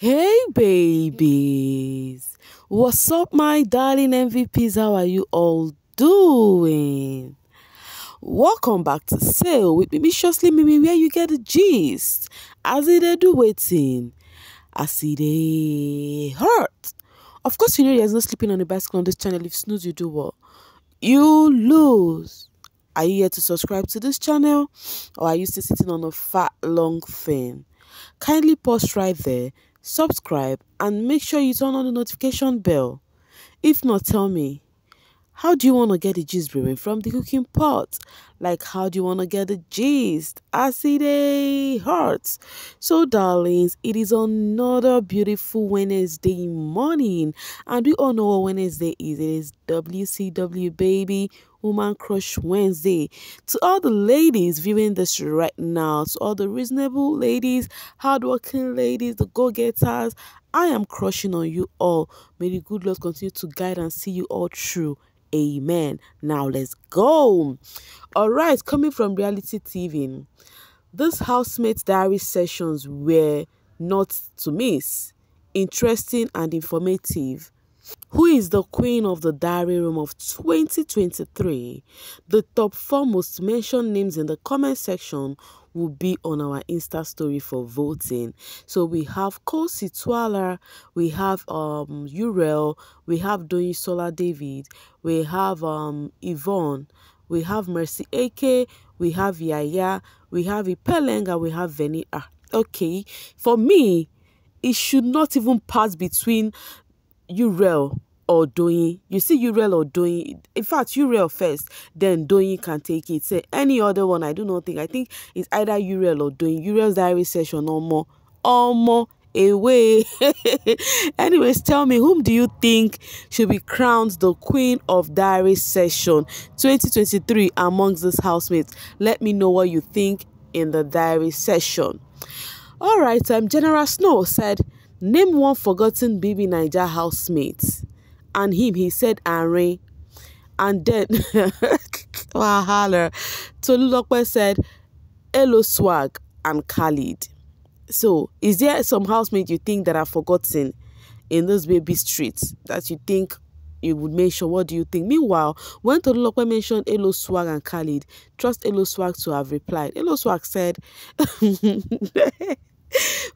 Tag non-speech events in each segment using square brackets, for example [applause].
Hey babies, what's up my darling MVPs? How are you all doing? Welcome back to Sail with Mimiciously Mimi where you get the gist. As it dey do waiting, as it dey hurt. Of course you know there's no sleeping on the bicycle on this channel. If snooze you do what? You lose. Are you here to subscribe to this channel or are you still sitting on a fat long thing? Kindly pause right there subscribe and make sure you turn on the notification bell. If not, tell me, how do you want to get the gist brewing from the cooking pot? Like, how do you want to get the gist as it hurts? So, darlings, it is another beautiful Wednesday morning, and we all know what Wednesday is. It is WCW, baby. Woman Crush Wednesday. To all the ladies viewing this right now, to all the reasonable ladies, hardworking ladies, the go getters, I am crushing on you all. May the good Lord continue to guide and see you all through. Amen. Now let's go. All right, coming from reality TV, this housemate diary sessions were not to miss, interesting and informative. Who is the queen of the diary room of 2023? The top four most mentioned names in the comment section will be on our Insta story for voting. So we have Kosi Twala, we have um Uriel, we have Doyin Sola David, we have um Yvonne, we have Mercy AK, we have Yaya, we have Ipelenga, we have Veni. Ah, okay. For me, it should not even pass between Uriel or Doyin. You see Uriel or Doyin. In fact, Uriel first, then Doyin can take it. Say any other one, I do not think. I think it's either Uriel or Doyin. Uriel's diary session or more. Or more away. [laughs] Anyways, tell me, whom do you think should be crowned the queen of diary session 2023 amongst these housemates? Let me know what you think in the diary session. All right, um, General Snow said, name one forgotten BBNaija housemate. And him, he said, Henry. And then, [laughs] Wahala. Tolulope said, Elo Swag and Khalid. So, is there some housemates you think that are forgotten in those baby streets that you think you would mention? What do you think? Meanwhile, when Tolulope mentioned Elo Swag and Khalid, trust Elo Swag to have replied. Elo Swag said, [laughs]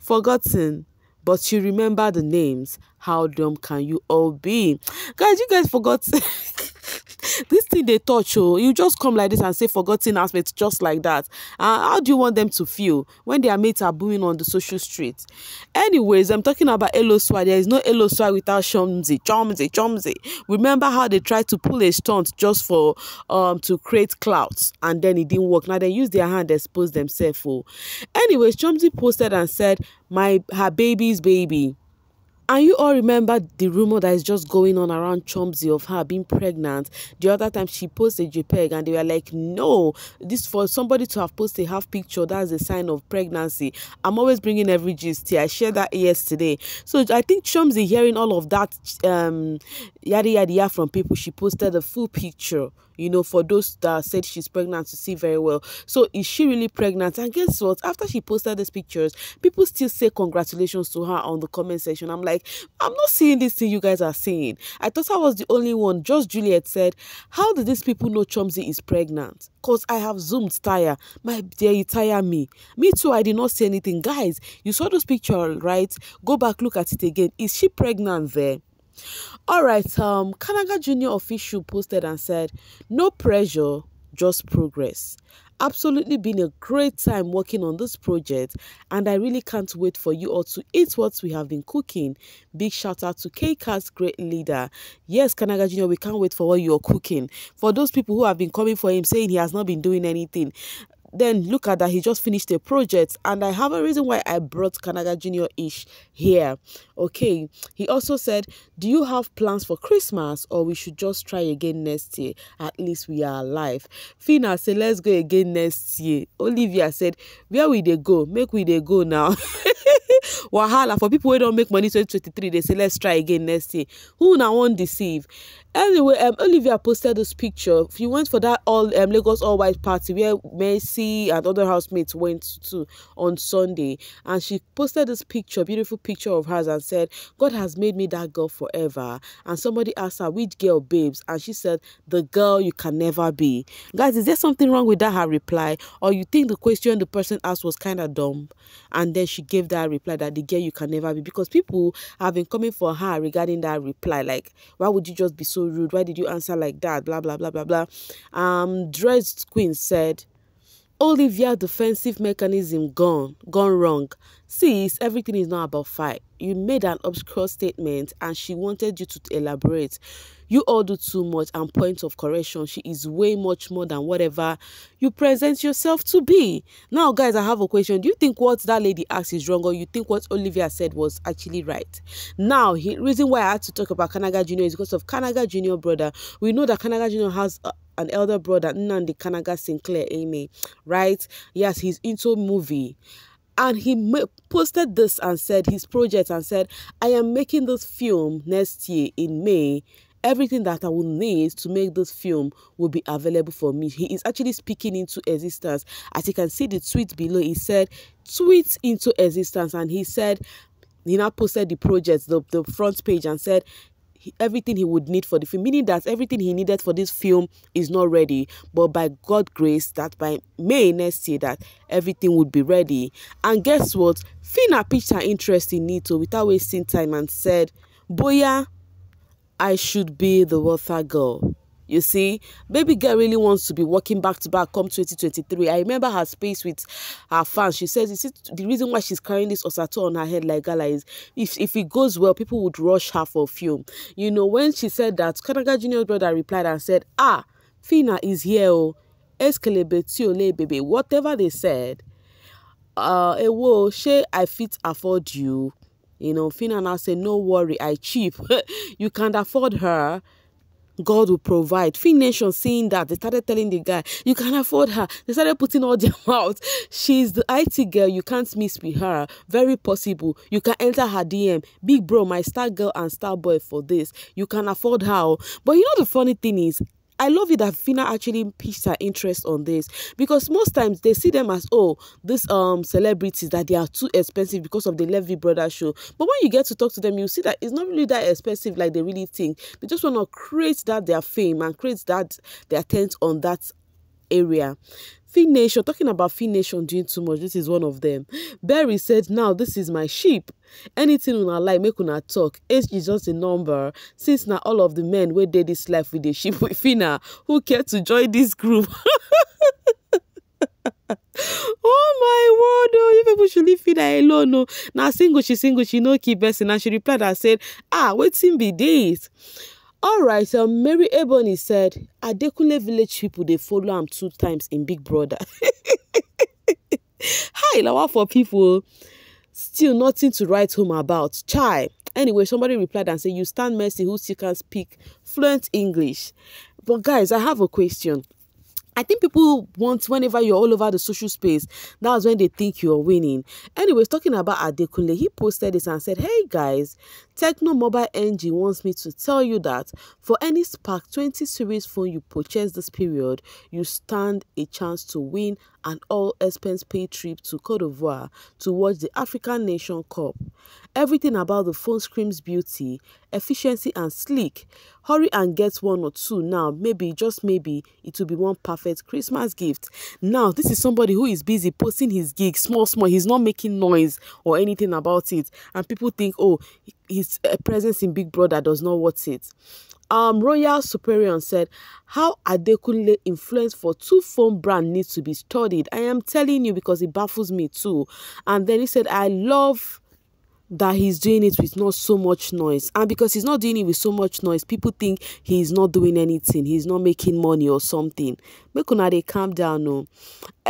forgotten but you remember the names. How dumb can you all be? Guys, you guys forgot. [laughs] this thing they touch oh. You just come like this and say forgotten aspects just like that. Uh, how do you want them to feel when their mates are booing on the social street? Anyways i'm talking about eloswa there is no eloswa without chomzi chomzi chomzi remember how they tried to pull a stunt just for um to create clouds and then it didn't work. Now they use their hand expose themselves oh. Anyways chomzi posted and said my her baby's baby and you all remember the rumor that is just going on around Chomzy of her being pregnant. The other time she posted a JPEG and they were like, no, this for somebody to have posted half picture, that's a sign of pregnancy. I'm always bringing every gist here. I shared that yesterday. So I think Chomzy hearing all of that um, yada yada from people, she posted a full picture you know, for those that said she's pregnant to see very well. So is she really pregnant? And guess what? After she posted these pictures, people still say congratulations to her on the comment section. I'm like, I'm not seeing this thing you guys are seeing. I thought I was the only one. Just Juliet said, How did these people know Chomzy is pregnant? Because I have zoomed tire. My dear, you tire me. Me too, I did not say anything. Guys, you saw those pictures, right? Go back, look at it again. Is she pregnant there? All right, um, Kanaga Junior official posted and said, "No pressure, just progress. Absolutely been a great time working on this project, and I really can't wait for you all to eat what we have been cooking. Big shout out to K-Cat's great leader. Yes, Kanaga Junior, we can't wait for what you're cooking. For those people who have been coming for him saying he has not been doing anything, then look at that he just finished a project. And i have a reason why i brought kanaga junior ish here. Okay he also said do you have plans for christmas or we should just try again next year? At least we are alive. Phyna said let's go again next year. Olivia said where will they go? Make we they go now [laughs] wahala for people who don't make money 2023 they say let's try again next year. Who now won't deceive? Anyway um olivia posted this picture. If you went for that all um lagos all white party where mercy and other housemates went to on sunday and she posted this picture beautiful picture of hers and said god has made me that girl forever. And somebody asked her which girl babes? And she said the girl you can never be. Guys is there something wrong with that her reply? Or you think the question the person asked was kind of dumb? And then she gave that reply that the girl you can never be because people have been coming for her regarding that reply like why would you just be so rude? Why did you answer like that? Blah, blah, blah, blah, blah. Um, Dressed Queen said, Olivia defensive mechanism gone, gone wrong. Sis, everything is not about fight. You made an obscure statement and she wanted you to elaborate. You all do too much and point of correction. She is way much more than whatever you present yourself to be. Now, guys, I have a question. Do you think what that lady asked is wrong or you think what Olivia said was actually right? Now, the reason why I had to talk about Kanaga Jr. is because of Kanaga Jr. brother. We know that Kanaga Jr. has a, an elder brother, Nnamdi Kanaga Sinclair Amy, right? Yes, he's into movie. And he posted this and said his project and said, I am making this film next year in May everything that I will need to make this film will be available for me. He is actually speaking into existence. As you can see the tweet below, he said, tweet into existence. And he said, he now posted the project, the, the front page and said, everything he would need for the film, meaning that everything he needed for this film is not ready. But by God grace, that by May next year, that everything would be ready. And guess what? Phyna pitched her interest in Nito without wasting time and said, Boya, I should be the water girl. You see, baby girl really wants to be working back to back come 2023. I remember her space with her fans. She says, "Is it the reason why she's carrying this osato on her head like gala is if if it goes well, people would rush her for film." You know, when she said that, Kanaga Junior's brother replied and said, "Ah, Phyna is here. Oh, eskelebetiole baby. Whatever they said, uh, ewo, she I fit afford you." You know, Phyna now say, "No worry, I cheap. [laughs] you can't afford her." God will provide. Fin Nation seeing that, they started telling the guy, you can't afford her. They started putting all [laughs] their mouth. She's the IT girl. You can't miss with her. Very possible. You can enter her DM. Big bro, my star girl and star boy for this. You can afford her. Oh. But you know the funny thing is, I love it that Phyna actually piqued her interest on this because most times they see them as oh these um celebrities that they are too expensive because of the Levy Brothers show. But when you get to talk to them, you see that it's not really that expensive like they really think. They just want to create that their fame and create that their tent on that area. Fin Nation, talking about Fin Nation doing too much, this is one of them. Berry said, now this is my sheep. Anything una like, make una talk. Age is just a number. Since now all of the men wey dey this life with the sheep with Fina, who care to join this group? [laughs] oh my word oh you people should leave Fina alone oh. Now single she single she no keep person and she replied and said ah wetin be this all right um, mary ebony said adekunle village people they follow am two times in big brother. [laughs] Hi lawa for people? Still nothing to write home about. Chai anyway somebody replied and said you stand mercy who still can speak fluent english? But guys i have a question. I think people want whenever you're all over the social space, that's when they think you're winning. Anyways, talking about Adekunle, he posted this and said, Hey guys, Tecno Mobile NG wants me to tell you that for any Spark 20 series phone you purchase this period, you stand a chance to win an all expense paid trip to Cote d'Ivoire to watch the African Nation Cup. Everything about the phone screams beauty, efficiency and sleek. Hurry and get one or two now. Maybe, just maybe, it will be one perfect Christmas gift. Now, this is somebody who is busy posting his gig small, small. He's not making noise or anything about it. And people think, oh, his uh, presence in Big Brother does not worth it. Um, Royal Superior said, How Adekunle influence for two phone brand needs to be studied. I am telling you because it baffles me too. And then he said, I love that he's doing it with not so much noise and because he's not doing it with so much noise people think he's not doing anything he's not making money or something make una dey calm down no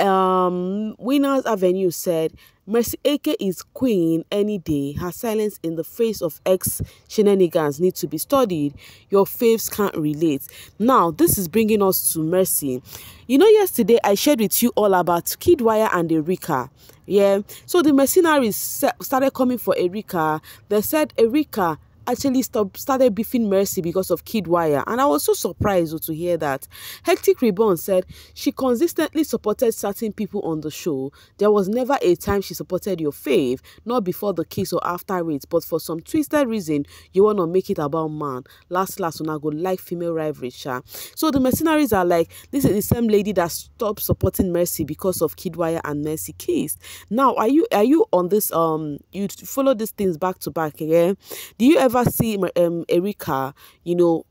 um winners avenue said Mercy Eke is queen any day. Her silence in the face of ex shenanigans need to be studied. Your faves can't relate. Now, this is bringing us to Mercy. You know, yesterday I shared with you all about Kiddwaya and Erica. Yeah, so the mercenaries started coming for Erica. They said Erica actually stopped, started beefing Mercy because of Kiddwaya, and I was so surprised to hear that. Hectic Reborn said she consistently supported certain people on the show. There was never a time she supported your fave, not before the kiss or after it, but for some twisted reason, you want to make it about man. Last, last, when I go like female rivalry, sha. So the mercenaries are like, this is the same lady that stopped supporting Mercy because of Kiddwaya and Mercy kissed. Now, are you are you on this? Um, you follow these things back to back, yeah? Do you ever ever see um, Erica, you know,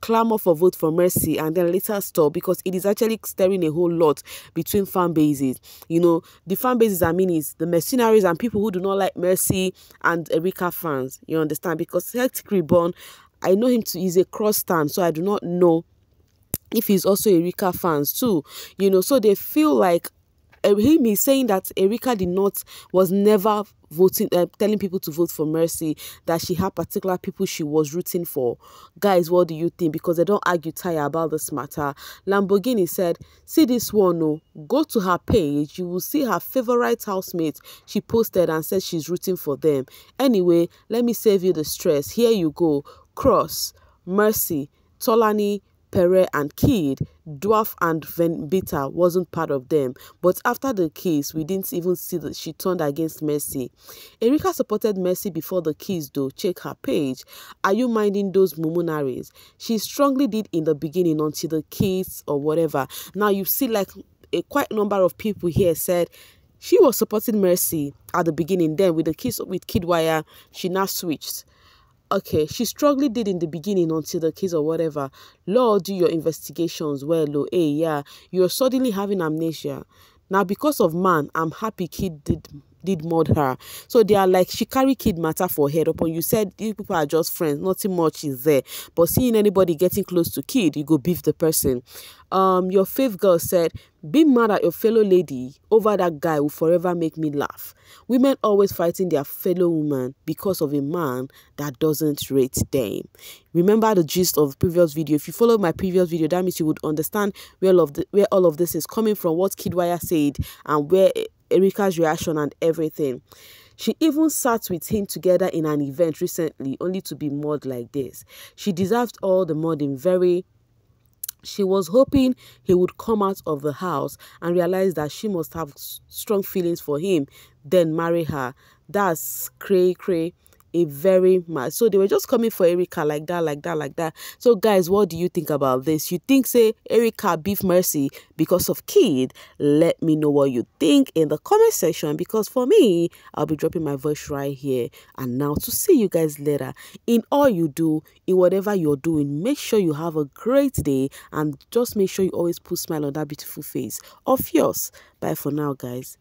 clamor for vote for mercy and then later stop because it is actually stirring a whole lot between fan bases. You know the fan bases i mean is the mercenaries and people who do not like mercy and erica fans. You understand? Because hectic reborn i know him to he's a cross stand so i do not know if he's also erica fans too. You know so they feel like him is saying that Erica did not was never voting uh, telling people to vote for Mercy that she had particular people she was rooting for. Guys, what do you think? Because they don't argue tire about this matter. Lamborghini said, "See this one, no. Go to her page. You will see her favorite housemates she posted and said she's rooting for them. Anyway, let me save you the stress. Here you go. Cross, Mercy, Tolani, Pere and Kid, Dwarf and Venita wasn't part of them, but after the case, we didn't even see that she turned against Mercy. Erica supported Mercy before the case though, check her page. Are you minding those mumunaries? She strongly did in the beginning until the case or whatever. Now you see like a quite number of people here said she was supporting Mercy at the beginning, then with the case with Kiddwaya, she now switched okay she strongly did in the beginning until the case or whatever. Lord do your investigations well oh hey yeah. You're suddenly having amnesia. Now because of man i'm happy kid did did murder her. So they are like she carry kid matter for head upon you. Said these people are just friends. Nothing much is there. But seeing anybody getting close to kid you go beef the person. Um your fifth girl said being mad at your fellow lady over that guy will forever make me laugh. Women always fighting their fellow woman because of a man that doesn't rate them. Remember the gist of the previous video? If you follow my previous video that means you would understand where all of the, where all of this is coming from what kiddwaya said and where erica's reaction and everything. She even sat with him together in an event recently only to be mud like this. She deserved all the mudding very she was hoping he would come out of the house and realize that she must have strong feelings for him, then marry her. That's cray cray a very much. So they were just coming for Erica like that, like that, like that. So guys, what do you think about this? You think say Erica beef Mercy because of kid? Let me know what you think in the comment section because for me, I'll be dropping my voice right here. And now to see you guys later. In all you do, in whatever you're doing, make sure you have a great day and just make sure you always put smile on that beautiful face of yours. Bye for now, guys.